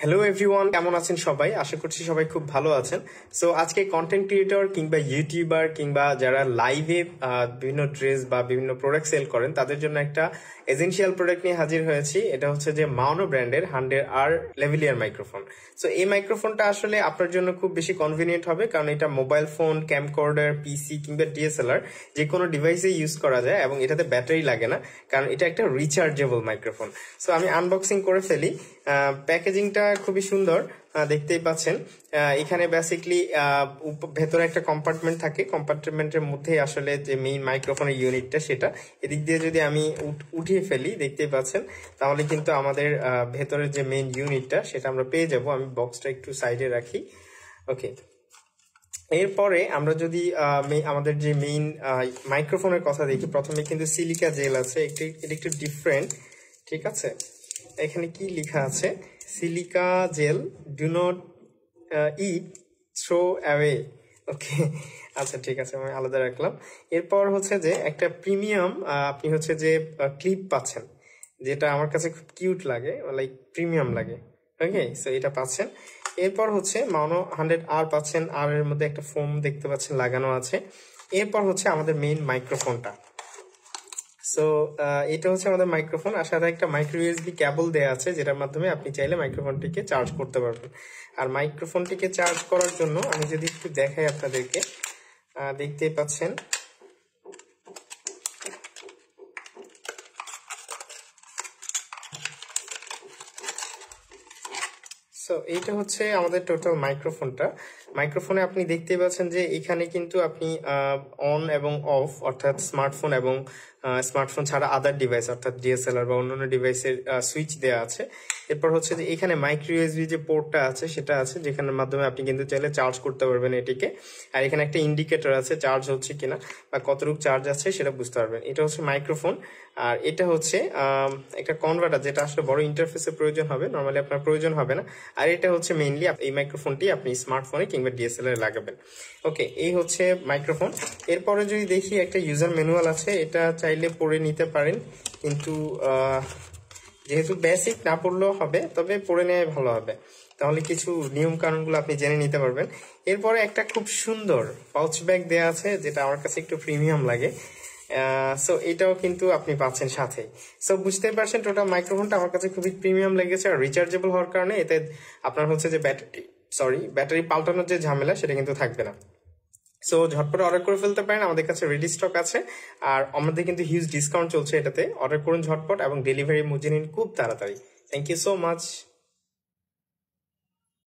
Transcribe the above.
Hello everyone কেমন আছেন সবাই? আশা করছি সবাই খুব ভালো আছেন। সো আজকে কন্টেন্ট ক্রিয়েটর কিংবা ইউটিউবার কিংবা যারা লাইভে বিভিন্ন ড্রেস বা বিভিন্ন প্রোডাক্ট সেল করেন, তাদের জন্য একটা এজেন্সিয়াল প্রোডাক্ট নিয়ে হাজির হয়েছি। এটা হচ্ছে যে মাউনো ব্র্যান্ডের hundred R lavalier microphone so এই মাইক্রোফোনটা আসলে আপনার জন্য খুব বেশি কনভিনিয়েন্ট হবে, কারণ এটা মোবাইল ফোন ক্যামকর্ডার পিসি কিংবা ডিএসএলআর যে কোনো ডিভাইসে ইউজ করা যায় এবং এটাতে ব্যাটারি লাগে না, কারণ এটা একটা রিচার্জেবল মাইক্রোফোন সো আমি আনবক্সিং করে ফেলি। প্যাকেজিংটা খুবই সুন্দর দেখতেই পাচ্ছেন। এখানে বেসিকলি ভেতরে একটা কম্পার্টমেন্ট থাকে। কম্পার্টমেন্টের মধ্যে আসলে যে মেইন মাইক্রোফোনের ইউনিটটা সেটা। এদিক দিয়ে যদি আমি উঠিয়ে ফেলি, দেখতেই পাচ্ছেন, তাহলে কিন্তু আমাদের ভেতরের যে মেইন ইউনিটটা সেটা আমরা পেয়ে যাব। আমি বক্সটা একটু সাইডে রাখি। ওকে এরপরে আমরা যদি আমাদের যে মেইন মাইক্রোফোনের কথা দেখি, প্রথমে কিন্তু সিলিকা জেল আছে। একটু, এটা একটু ডিফারেন্ট ঠিক আছে? এখানে কি লেখা আছে? Silica gel do not eat throw away okay আচ্ছা ঠিক আছে, আমি আলাদা রাখলাম। এরপর হচ্ছে যে একটা প্রিমিয়াম আপনি হচ্ছে যে ক্লিপ পাচ্ছেন, যেটা আমার কাছে খুব কিউট লাগে লাইক প্রিমিয়াম লাগে। ওকে সো এটা পাচ্ছেন। এরপর হচ্ছে মাউনো হান্ড্রেড আর পাচ্ছেন। আর এর মধ্যে একটা ফোম দেখতে পাচ্ছেন, লাগানো আছে। এরপর হচ্ছে আমাদের মেইন মাইক্রোফোনটা সো এটা হচ্ছে আমাদের মাইক্রোফোন আর সাথে একটা মাইক্রো ইউএসবি ক্যাবল দেওয়া আছে, যেটার মাধ্যমে আপনি চাইলে মাইক্রোফোনটিকে চার্জ করতে পারবেন। আর মাইক্রোফোনটিকে চার্জ করার জন্য আমি যদি একটু দেখাই আপনাদেরকে দেখতেই পাচ্ছেন। সো এইটা হচ্ছে আমাদের টোটাল মাইক্রোফোনটা মাইক্রোফোনে আপনি দেখতেই পাচ্ছেন যে এখানে কিন্তু আপনি অন এবং অফ অর্থাৎ স্মার্টফোন এবং স্মার্টফোন ছাড়া আদার ডিভাইস অর্থাৎ ডিএসএলআর বা অন্যান্য ডিভাইসের সুইচ দেওয়া আছে। এরপর হচ্ছে যে এখানে মাইক্রো ইউএসবি যে পোর্টটা আছে, সেটা আছে যেখানের মাধ্যমে আপনি কিন্তু চাইলে চার্জ করতে পারবেন এটিকে। আর এখানে একটা ইন্ডিকেটর আছে চার্জ হচ্ছে কিনা বা কতটুকু চার্জ আছে সেটা বুঝতে পারবেন। এটা হচ্ছে মাইক্রোফোন আর এটা হচ্ছে একটা কনভার্টার যেটা আসলে বড় ইন্টারফেসের প্রয়োজন হবে। নর্মালি আপনার প্রয়োজন হবে না। আর এটা হচ্ছে মেইনলি এই মাইক্রোফোনটি আপনি স্মার্টফোনে কিংবা ডিএসএলআর লাগাবেন। ওকে এই হচ্ছে মাইক্রোফোন এরপরে যদি দেখি একটা ইউজার ম্যানুয়াল আছে, এটা চাইলে পড়ে নিতে পারেন। কিন্তু যেহেতু বেসিক না পড়লেও হবে, তবে পড়ে নেওয়াই ভালো হবে। তাহলে কিছু নিয়ম কানুনগুলো আপনি জেনে নিতে পারবেন। এরপরে একটা খুব সুন্দর পাউচ ব্যাগ দেওয়া আছে, যেটা আমার কাছে একটু প্রিমিয়াম লাগে। সো এটাও কিন্তু আপনি পাচ্ছেন সাথে। সো বুঝতেই পারছেন টোটাল মাইক্রোফোনটা আমার কাছে খুবই প্রিমিয়াম লেগেছে আর রিচার্জেবল হওয়ার কারণে এতে আপনার হচ্ছে যে ব্যাটারি সরি ব্যাটারি পাল্টানোর যে ঝামেলা, সেটা কিন্তু থাকবে না। সো ঝটপট অর্ডার করে ফেলতে পারেন, আমাদের কাছে রেডি স্টক আছে। আর আমাদের কিন্তু হিউজ ডিসকাউন্ট চলছে এটাতে। অর্ডার করুন ঝটপট এবং ডেলিভারি মুজে নিন খুব তাড়াতাড়ি। Thank you so much